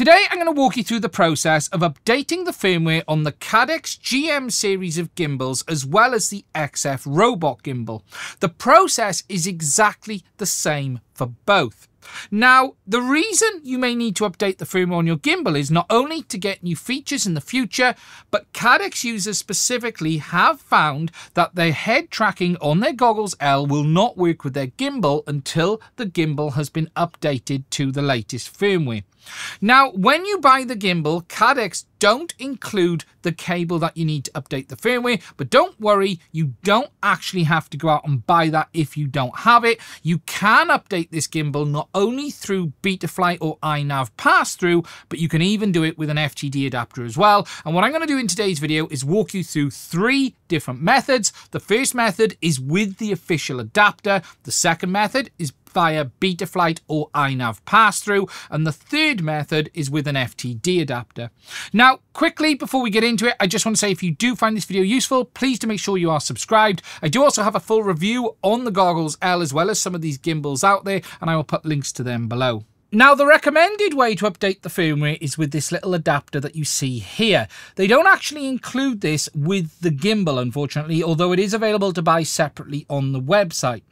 Today I'm going to walk you through the process of updating the firmware on the Caddx GM series of gimbals as well as the XF robot gimbal. The process is exactly the same for both. Now, the reason you may need to update the firmware on your gimbal is not only to get new features in the future, but Caddx users specifically have found that their head tracking on their Goggles L will not work with their gimbal until the gimbal has been updated to the latest firmware. Now, when you buy the gimbal, Caddx don't include the cable that you need to update the firmware, but don't worry, you don't actually have to go out and buy that if you don't have it. You can update this gimbal not only through Betaflight or iNav pass-through, but you can even do it with an FTDI adapter as well. And what I'm going to do in today's video is walk you through three different methods. The first method is with the official adapter. The second method is via Betaflight or iNav pass-through, and the third method is with an FTDI adapter. Now, quickly, before we get into it, I just want to say if you do find this video useful, please do make sure you are subscribed. I do also have a full review on the Goggles L as well as some of these gimbals out there, and I will put links to them below. Now, the recommended way to update the firmware is with this little adapter that you see here. They don't actually include this with the gimbal, unfortunately, although it is available to buy separately on the website.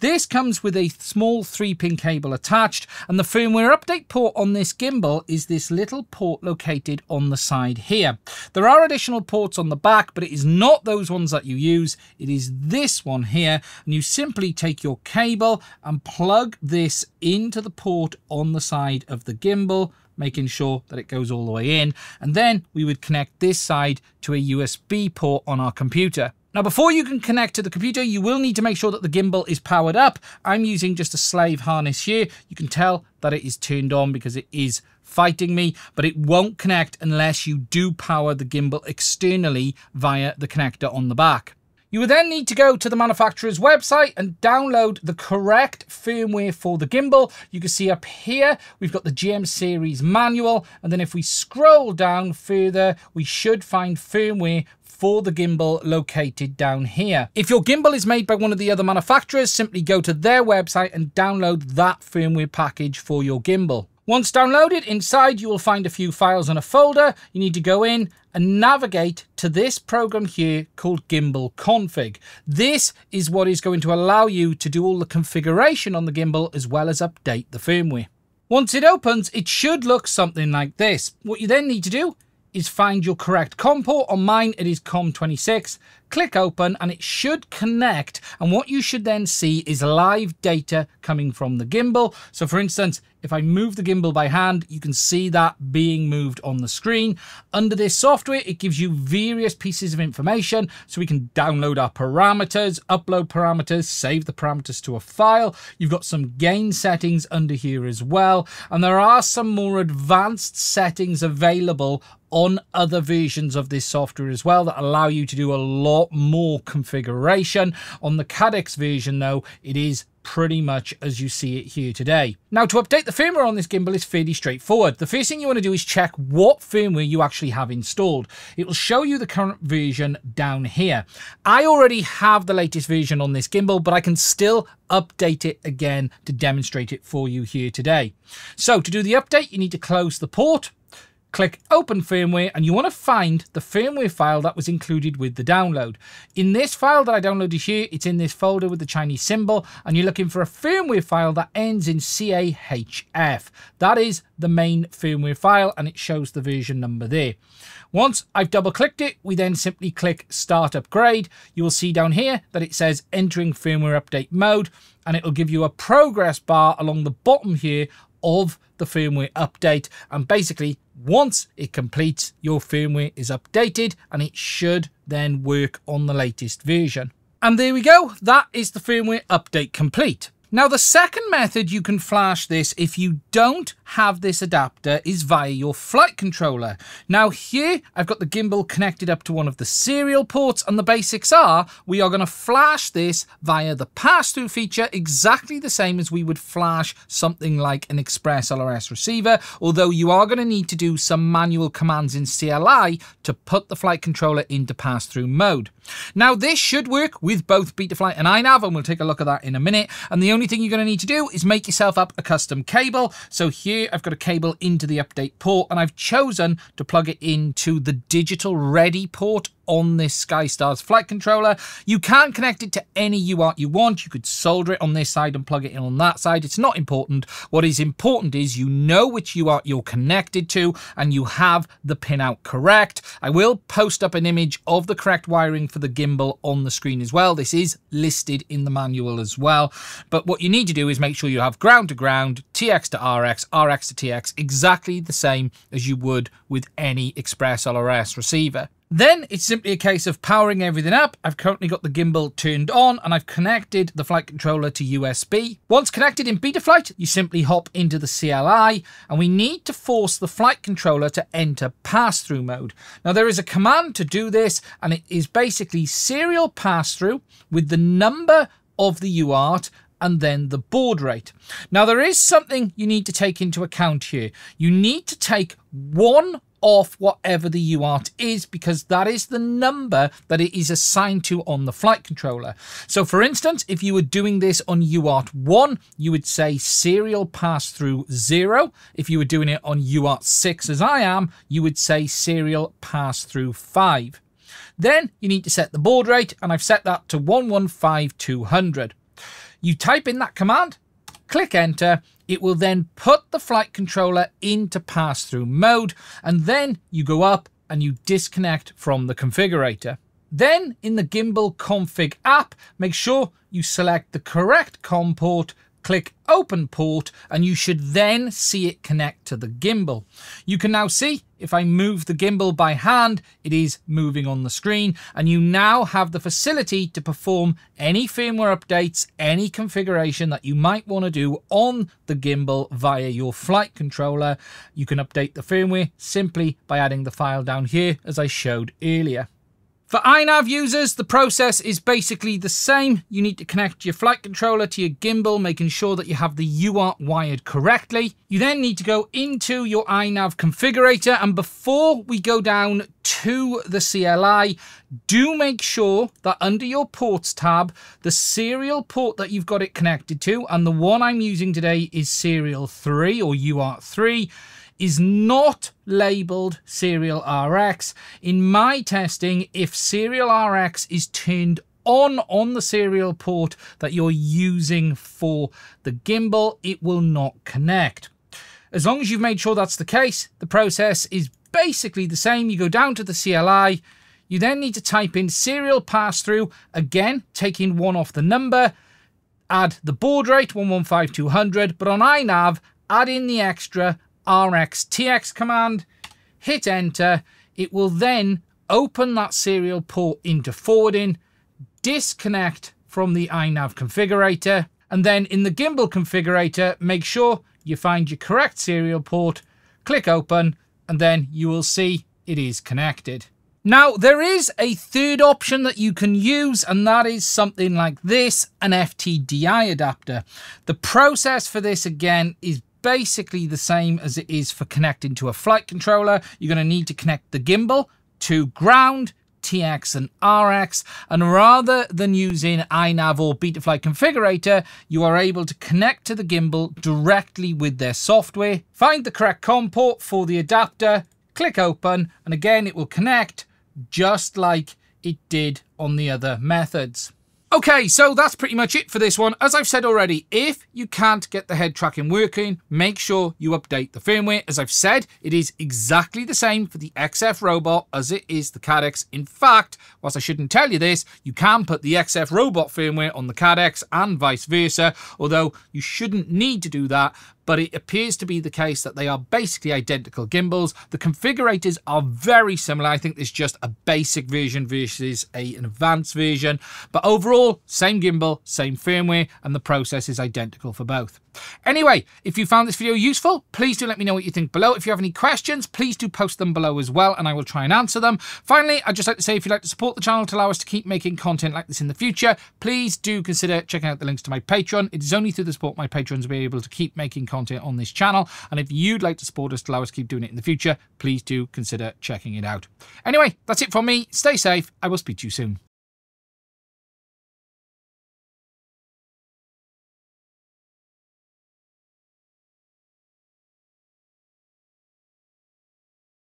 This comes with a small 3-pin cable attached, and the firmware update port on this gimbal is this little port located on the side here. There are additional ports on the back, but it is not those ones that you use. It is this one here, and you simply take your cable and plug this into the port on on the side of the gimbal, making sure that it goes all the way in. And then we would connect this side to a USB port on our computer. Now, before you can connect to the computer, you will need to make sure that the gimbal is powered up. I'm using just a slave harness here. You can tell that it is turned on because it is fighting me, but it won't connect unless you do power the gimbal externally via the connector on the back. You will then need to go to the manufacturer's website and download the correct firmware for the gimbal. You can see up here, we've got the GM series manual. And then if we scroll down further, we should find firmware for the gimbal located down here. If your gimbal is made by one of the other manufacturers, simply go to their website and download that firmware package for your gimbal. Once downloaded, inside you will find a few files in a folder. You need to go in and navigate to this program here called Gimbal Config. This is what is going to allow you to do all the configuration on the gimbal as well as update the firmware. Once it opens, it should look something like this. What you then need to do is find your correct COM port. On mine, it is COM26 click open and it should connect. And what you should then see is live data coming from the gimbal. So for instance if I move the gimbal by hand you can see that being moved on the screen. Under this software it gives you various pieces of information. So we can download our parameters upload parameters save the parameters to a file. You've got some gain settings under here as well. And there are some more advanced settings available on other versions of this software as well that allow you to do a lot more configuration. On the Caddx version though, it is pretty much as you see it here today. Now to update the firmware on this gimbal is fairly straightforward. The first thing you want to do is check what firmware you actually have installed. It will show you the current version down here. I already have the latest version on this gimbal, but I can still update it again to demonstrate it for you here today. So to do the update, you need to close the port, click open firmware and you want to find the firmware file that was included with the download. In this file that I downloaded here, it's in this folder with the Chinese symbol and you're looking for a firmware file that ends in CAHF. That is the main firmware file and it shows the version number there. Once I've double clicked it, we then simply click start upgrade. You will see down here that it says entering firmware update mode and it will give you a progress bar along the bottom here of the firmware update and basically once it completes, your firmware is updated and it should then work on the latest version. And there we go, that is the firmware update complete. Now the second method you can flash this if you don't have this adapter is via your flight controller. Now here I've got the gimbal connected up to one of the serial ports and the basics are we are going to flash this via the pass-through feature exactly the same as we would flash something like an Express LRS receiver although you are going to need to do some manual commands in CLI to put the flight controller into pass-through mode. Now this should work with both Betaflight and iNav and we'll take a look at that in a minute and the only thing you're going to need to do is make yourself up a custom cable. So here I've got a cable into the update port and I've chosen to plug it into the digital ready port on this SkyStars flight controller. You can connect it to any UART you want. You could solder it on this side and plug it in on that side. It's not important. What is important is you know which UART you're connected to and you have the pinout correct. I will post up an image of the correct wiring for the gimbal on the screen as well. This is listed in the manual as well. But what you need to do is make sure you have ground to ground, TX to RX, RX to TX, exactly the same as you would with any Express LRS receiver. Then it's simply a case of powering everything up. I've currently got the gimbal turned on and I've connected the flight controller to USB. Once connected in Betaflight, you simply hop into the CLI and we need to force the flight controller to enter pass-through mode. Now there is a command to do this and it is basically serial pass-through with the number of the UART and then the baud rate. Now there is something you need to take into account here. You need to take one off whatever the UART is because that is the number that it is assigned to on the flight controller. So for instance, if you were doing this on UART 1, you would say serial pass through 0. If you were doing it on UART 6 as I am, you would say serial pass through 5. Then you need to set the baud rate and I've set that to 115200. You type in that command, click enter, it will then put the flight controller into pass-through mode, and then you go up and you disconnect from the configurator. Then in the Gimbal config app, make sure you select the correct COM port click open port and you should then see it connect to the gimbal. You can now see if I move the gimbal by hand, it is moving on the screen and you now have the facility to perform any firmware updates, any configuration that you might want to do on the gimbal via your flight controller. You can update the firmware simply by adding the file down here as I showed earlier. For iNav users, the process is basically the same. You need to connect your flight controller to your gimbal, making sure that you have the UART wired correctly. You then need to go into your iNav configurator, and before we go down to the CLI, do make sure that under your ports tab, the serial port that you've got it connected to, and the one I'm using today is serial 3 or UART 3, is not labeled serial RX. In my testing, if serial RX is turned on on the serial port that you're using for the gimbal, it will not connect. As long as you've made sure that's the case, the process is basically the same. You go down to the CLI, you then need to type in serial pass-through, again, taking one off the number, add the baud rate, 115200, but on iNav, add in the extra RxTX command, hit enter. It will then open that serial port into forwarding, disconnect from the iNav configurator, and then in the gimbal configurator, make sure you find your correct serial port, click open, and then you will see it is connected. Now, there is a third option that you can use, and that is something like this, an FTDI adapter. The process for this, again, is basically the same as it is for connecting to a flight controller. You're going to need to connect the gimbal to ground, TX and RX, and rather than using iNav or Betaflight configurator, you are able to connect to the gimbal directly with their software. Find the correct COM port for the adapter, click open, and again it will connect just like it did on the other methods. Okay, so that's pretty much it for this one. As I've said already, if you can't get the head tracking working, make sure you update the firmware. As I've said, it is exactly the same for the XF robot as it is the Caddx. In fact, whilst I shouldn't tell you this, you can put the XF robot firmware on the Caddx and vice versa, although you shouldn't need to do that but it appears to be the case that they are basically identical gimbals. The configurators are very similar. I think there's just a basic version versus a, an advanced version, but overall, same gimbal, same firmware, and the process is identical for both. Anyway, if you found this video useful, please do let me know what you think below. If you have any questions, please do post them below as well, and I will try and answer them. Finally, I'd just like to say if you'd like to support the channel to allow us to keep making content like this in the future, please do consider checking out the links to my Patreon. It is only through the support my patrons will be able to keep making content on this channel, and if you'd like to support us to allow us to keep doing it in the future, please do consider checking it out. Anyway, that's it from me. Stay safe. I will speak to you soon.